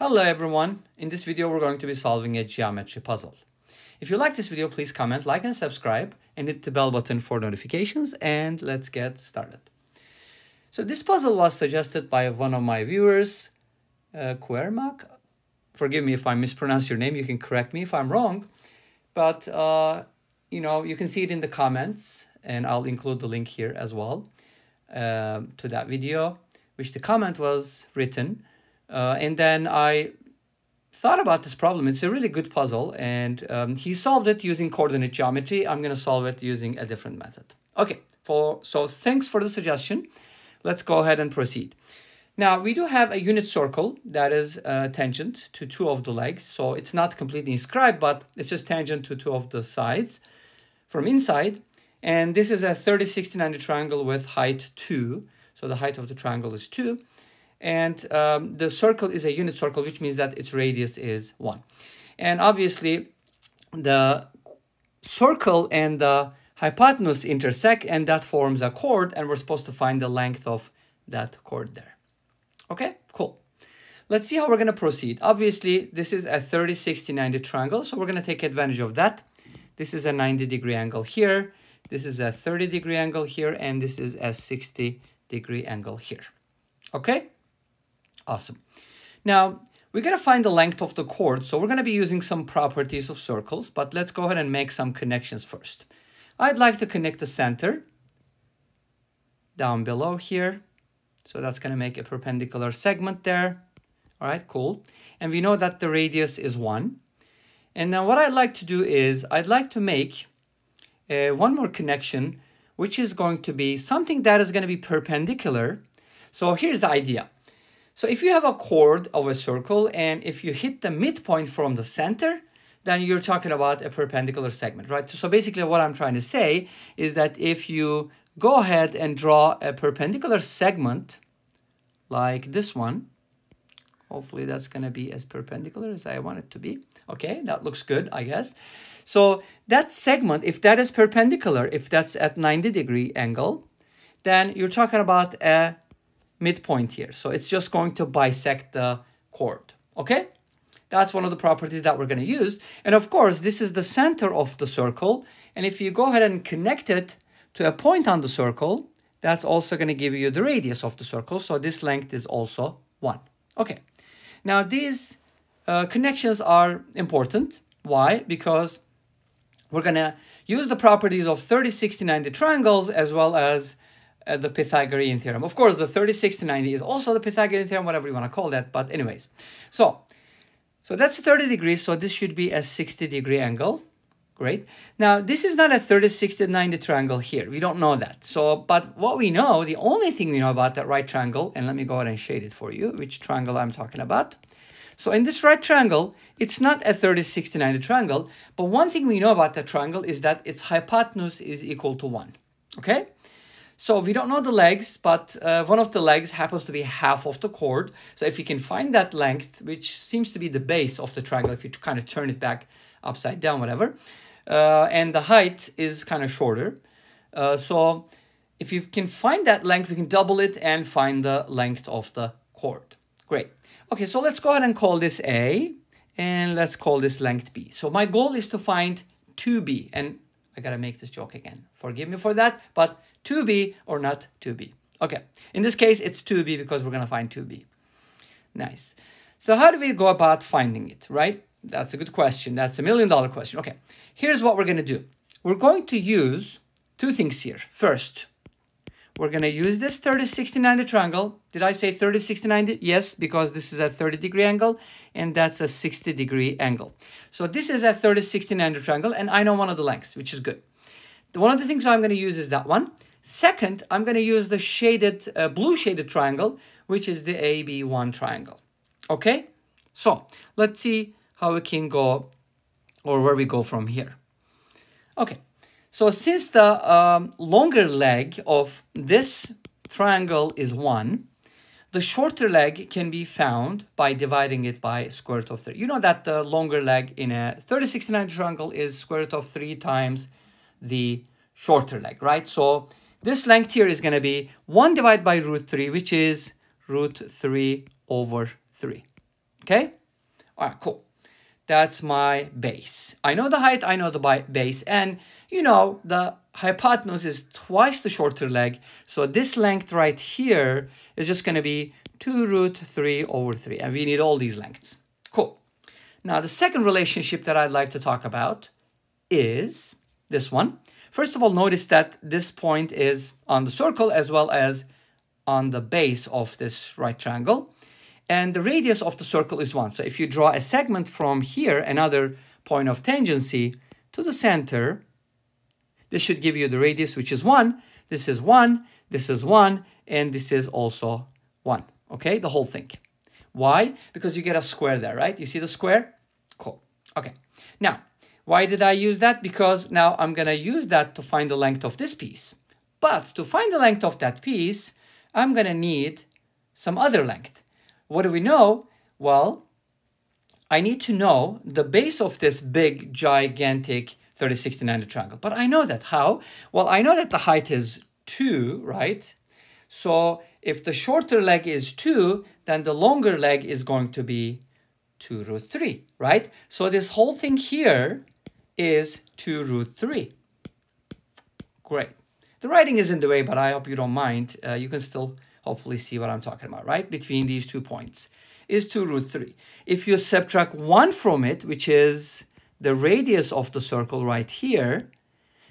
Hello everyone. In this video, we're going to be solving a geometry puzzle. If you like this video, please comment, like, and subscribe, and hit the bell button for notifications, and let's get started. So this puzzle was suggested by one of my viewers, uh. Forgive me if I mispronounce your name, you can correct me if I'm wrong. But, uh, you know, you can see it in the comments, and I'll include the link here as well uh, to that video, which the comment was written uh, and then I thought about this problem. It's a really good puzzle, and um, he solved it using coordinate geometry. I'm going to solve it using a different method. Okay, for so thanks for the suggestion. Let's go ahead and proceed. Now, we do have a unit circle that is uh, tangent to two of the legs. So it's not completely inscribed, but it's just tangent to two of the sides from inside. And this is a 30, 60, 90 triangle with height 2. So the height of the triangle is 2 and um, the circle is a unit circle, which means that its radius is 1. And obviously, the circle and the hypotenuse intersect, and that forms a chord, and we're supposed to find the length of that chord there. Okay, cool. Let's see how we're going to proceed. Obviously, this is a 30, 60, 90 triangle, so we're going to take advantage of that. This is a 90 degree angle here. This is a 30 degree angle here, and this is a 60 degree angle here. Okay? Awesome. Now, we're going to find the length of the chord, so we're going to be using some properties of circles, but let's go ahead and make some connections first. I'd like to connect the center down below here. So that's going to make a perpendicular segment there. All right, cool. And we know that the radius is 1. And now what I'd like to do is I'd like to make uh, one more connection, which is going to be something that is going to be perpendicular. So here's the idea. So if you have a chord of a circle and if you hit the midpoint from the center, then you're talking about a perpendicular segment, right? So basically what I'm trying to say is that if you go ahead and draw a perpendicular segment like this one, hopefully that's going to be as perpendicular as I want it to be. Okay, that looks good, I guess. So that segment, if that is perpendicular, if that's at 90 degree angle, then you're talking about a midpoint here. So it's just going to bisect the chord, okay? That's one of the properties that we're going to use. And of course, this is the center of the circle. And if you go ahead and connect it to a point on the circle, that's also going to give you the radius of the circle. So this length is also 1. Okay. Now, these uh, connections are important. Why? Because we're going to use the properties of 30, 60, 90 triangles as well as uh, the Pythagorean theorem. Of course, the 30, 60, 90 is also the Pythagorean theorem, whatever you want to call that. But anyways, so, so that's 30 degrees. So this should be a 60 degree angle. Great. Now, this is not a 30, 60, 90 triangle here. We don't know that. So, but what we know, the only thing we know about that right triangle, and let me go ahead and shade it for you, which triangle I'm talking about. So in this right triangle, it's not a 30, 60, 90 triangle, but one thing we know about that triangle is that its hypotenuse is equal to 1. Okay? So we don't know the legs, but uh, one of the legs happens to be half of the chord. So if you can find that length, which seems to be the base of the triangle, if you kind of turn it back upside down, whatever, uh, and the height is kind of shorter. Uh, so if you can find that length, we can double it and find the length of the chord. Great. Okay, so let's go ahead and call this A, and let's call this length B. So my goal is to find 2B, and I gotta make this joke again. Forgive me for that, but 2b or not 2b. Okay, in this case, it's 2b because we're going to find 2b. Nice. So how do we go about finding it, right? That's a good question. That's a million dollar question. Okay, here's what we're going to do. We're going to use two things here. First, we're going to use this 30, 60, 90 triangle. Did I say 30, 60, 90? Yes, because this is a 30 degree angle and that's a 60 degree angle. So this is a 30, 60, 90 triangle and I know one of the lengths, which is good. One of the things I'm going to use is that one. Second, I'm going to use the shaded, uh, blue shaded triangle, which is the AB1 triangle. Okay? So, let's see how we can go or where we go from here. Okay, so since the um, longer leg of this triangle is 1, the shorter leg can be found by dividing it by square root of 3. You know that the longer leg in a 3069 triangle is square root of 3 times the shorter leg, right? So this length here is going to be 1 divided by root 3, which is root 3 over 3. Okay? All right, cool. That's my base. I know the height, I know the base, and you know, the hypotenuse is twice the shorter leg. So this length right here is just going to be 2 root 3 over 3. And we need all these lengths. Cool. Now, the second relationship that I'd like to talk about is this one. First of all, notice that this point is on the circle as well as on the base of this right triangle. And the radius of the circle is 1. So if you draw a segment from here, another point of tangency, to the center, this should give you the radius, which is 1. This is 1, this is 1, and this is also 1. Okay, the whole thing. Why? Because you get a square there, right? You see the square? Cool. Okay. Now, why did I use that? Because now I'm going to use that to find the length of this piece. But to find the length of that piece, I'm going to need some other length. What do we know? Well, I need to know the base of this big, gigantic 30, 90 triangle. But I know that. How? Well, I know that the height is 2, right? So if the shorter leg is 2, then the longer leg is going to be 2 root 3, right? So this whole thing here is 2 root 3. Great. The writing is in the way, but I hope you don't mind. Uh, you can still hopefully see what I'm talking about, right? Between these two points is 2 root 3. If you subtract 1 from it, which is the radius of the circle right here,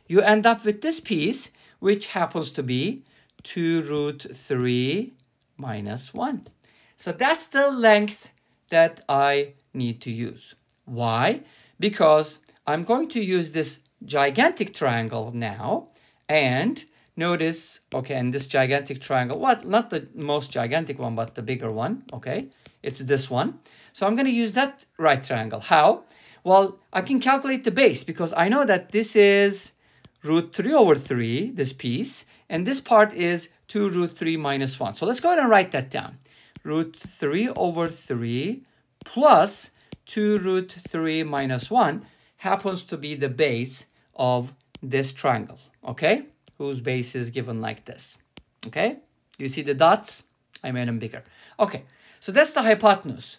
you end up with this piece, which happens to be 2 root 3 minus 1. So that's the length that I need to use. Why? Because I'm going to use this gigantic triangle now, and notice, okay, and this gigantic triangle, what, not the most gigantic one, but the bigger one, okay? It's this one. So I'm going to use that right triangle. How? Well, I can calculate the base because I know that this is root 3 over 3, this piece, and this part is 2 root 3 minus 1. So let's go ahead and write that down. Root 3 over 3 plus 2 root 3 minus 1 happens to be the base of this triangle, okay? Whose base is given like this, okay? You see the dots? I made them bigger. Okay, so that's the hypotenuse.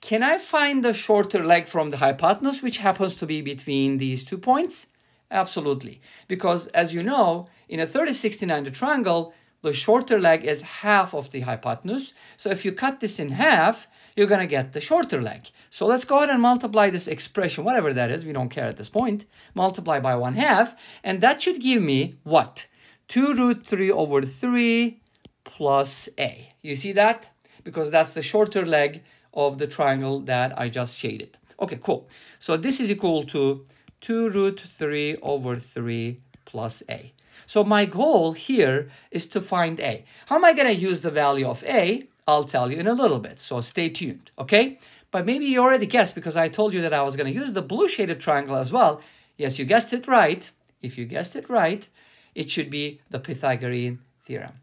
Can I find the shorter leg from the hypotenuse, which happens to be between these two points? Absolutely. Because as you know, in a 30, 60, 90 triangle, the shorter leg is half of the hypotenuse. So if you cut this in half, you're going to get the shorter leg. So let's go ahead and multiply this expression, whatever that is, we don't care at this point, multiply by 1 half, and that should give me what? 2 root 3 over 3 plus a. You see that? Because that's the shorter leg of the triangle that I just shaded. Okay, cool. So this is equal to 2 root 3 over 3 plus a. So my goal here is to find a. How am I going to use the value of a? I'll tell you in a little bit, so stay tuned, okay? But maybe you already guessed because I told you that I was going to use the blue shaded triangle as well. Yes, you guessed it right. If you guessed it right, it should be the Pythagorean theorem.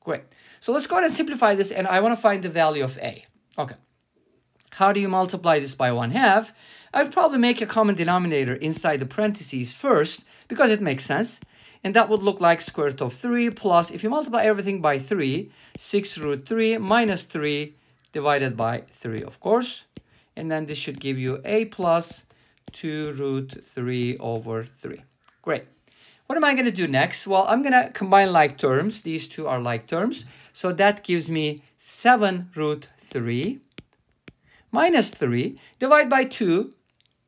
Great. So let's go ahead and simplify this, and I want to find the value of a. Okay. How do you multiply this by 1 half? I would probably make a common denominator inside the parentheses first because it makes sense. And that would look like square root of 3 plus, if you multiply everything by 3, 6 root 3 minus 3 divided by 3, of course. And then this should give you a plus 2 root 3 over 3. Great. What am I going to do next? Well, I'm going to combine like terms. These two are like terms. So that gives me 7 root 3 minus 3, divide by 2,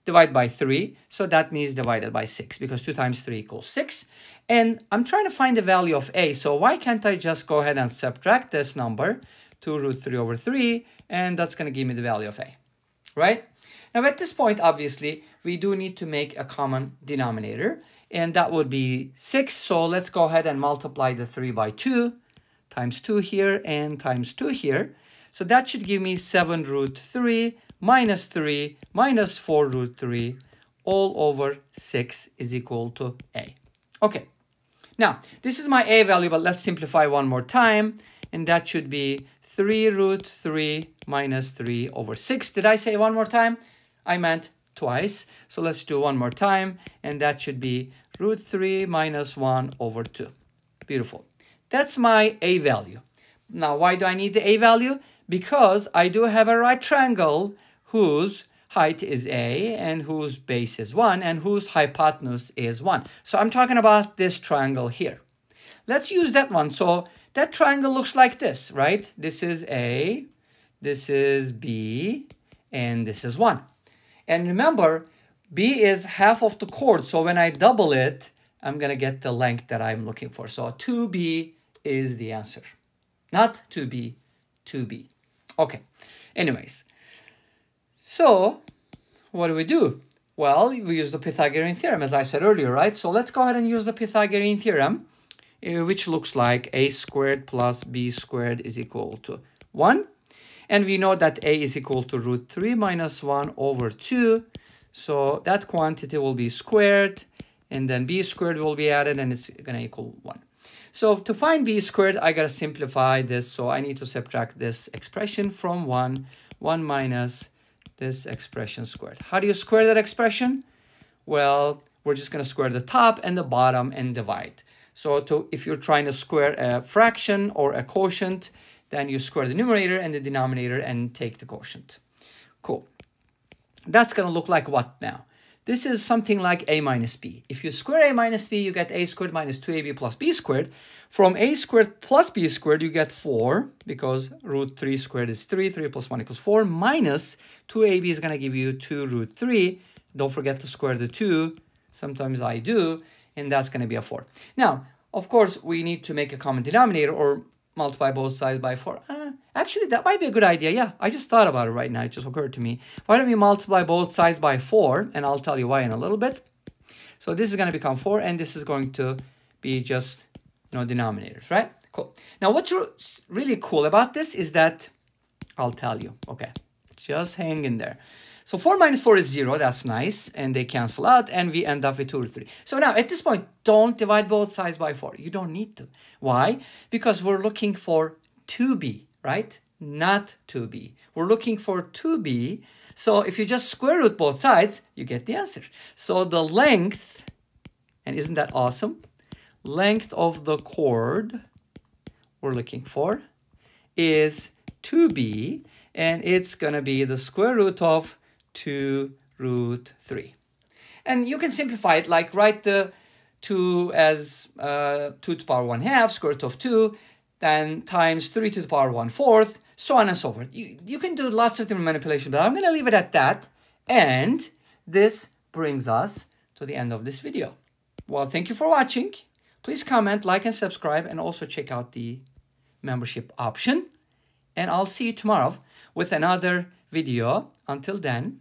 divide by 3. So that means divided by 6 because 2 times 3 equals 6. And I'm trying to find the value of a. So why can't I just go ahead and subtract this number, 2 root 3 over 3, and that's going to give me the value of a, right? Now at this point, obviously, we do need to make a common denominator, and that would be 6. So let's go ahead and multiply the 3 by 2, times 2 here, and times 2 here. So that should give me 7 root 3 minus 3 minus 4 root 3 all over 6 is equal to a. Okay, now this is my a value, but let's simplify one more time. And that should be 3 root 3 minus 3 over 6. Did I say one more time? I meant twice. So let's do one more time. And that should be root 3 minus 1 over 2. Beautiful. That's my a value. Now, why do I need the a value? Because I do have a right triangle whose height is a and whose base is 1 and whose hypotenuse is 1. So I'm talking about this triangle here. Let's use that one. So that triangle looks like this, right? This is A, this is B, and this is 1. And remember, B is half of the chord. So when I double it, I'm going to get the length that I'm looking for. So 2B is the answer. Not 2B, 2B. Okay, anyways. So what do we do? Well, we use the Pythagorean theorem, as I said earlier, right? So let's go ahead and use the Pythagorean theorem, uh, which looks like a squared plus b squared is equal to 1. And we know that a is equal to root 3 minus 1 over 2. So that quantity will be squared, and then b squared will be added, and it's going to equal 1. So to find b squared, I got to simplify this. So I need to subtract this expression from 1, 1 minus this expression squared. How do you square that expression? Well, we're just to square the top and the bottom and divide. So to, if you're trying to square a fraction or a quotient, then you square the numerator and the denominator and take the quotient. Cool. That's to look like what now? This is something like a minus b. If you square a minus b, you get a squared minus 2ab plus b squared. From a squared plus b squared, you get 4, because root 3 squared is 3. 3 plus 1 equals 4, minus 2ab is going to give you 2 root 3. Don't forget to square the 2. Sometimes I do, and that's going to be a 4. Now, of course, we need to make a common denominator or multiply both sides by 4. Uh, actually, that might be a good idea. Yeah, I just thought about it right now. It just occurred to me. Why don't we multiply both sides by 4? And I'll tell you why in a little bit. So this is going to become 4, and this is going to be just you know, denominators, right? Cool. Now, what's really cool about this is that I'll tell you. Okay, just hang in there. So 4 minus 4 is 0. That's nice. And they cancel out. And we end up with 2 root 3. So now, at this point, don't divide both sides by 4. You don't need to. Why? Because we're looking for 2b, right? Not 2b. We're looking for 2b. So if you just square root both sides, you get the answer. So the length, and isn't that awesome? Length of the chord we're looking for is 2b, and it's going to be the square root of 2 root 3. And you can simplify it like write the 2 as uh, 2 to the power 1 half, square root of 2, then times 3 to the power 1 fourth, so on and so forth. You, you can do lots of different manipulations, but I'm going to leave it at that. And this brings us to the end of this video. Well, thank you for watching. Please comment, like, and subscribe, and also check out the membership option. And I'll see you tomorrow with another video. Until then,